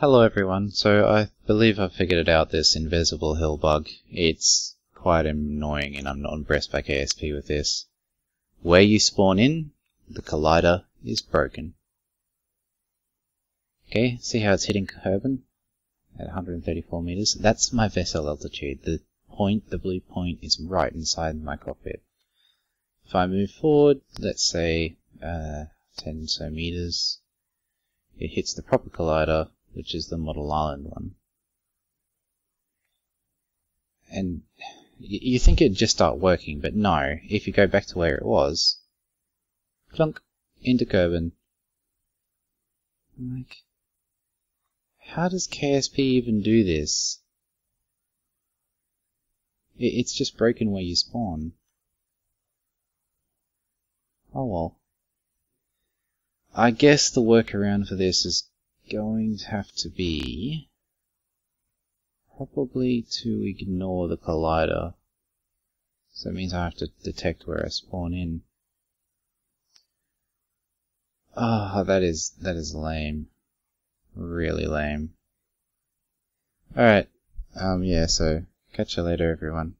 Hello everyone, so I believe I've figured it out this invisible hill bug. It's quite annoying and I'm not impressed by KSP with this. Where you spawn in, the collider is broken. Okay, see how it's hitting Kerbin at 134 meters? That's my vessel altitude. The point, the blue point, is right inside my cockpit. If I move forward, let's say uh, 10 so meters, it hits the proper collider, which is the Model Island one. And you think it'd just start working, but no. If you go back to where it was, clunk, into Kerbin. like, how does KSP even do this? It's just broken where you spawn. Oh well. I guess the workaround for this is going to have to be probably to ignore the collider. So that means I have to detect where I spawn in. Ah, oh, that is that is lame. Really lame. Alright. Um yeah, so catch you later everyone.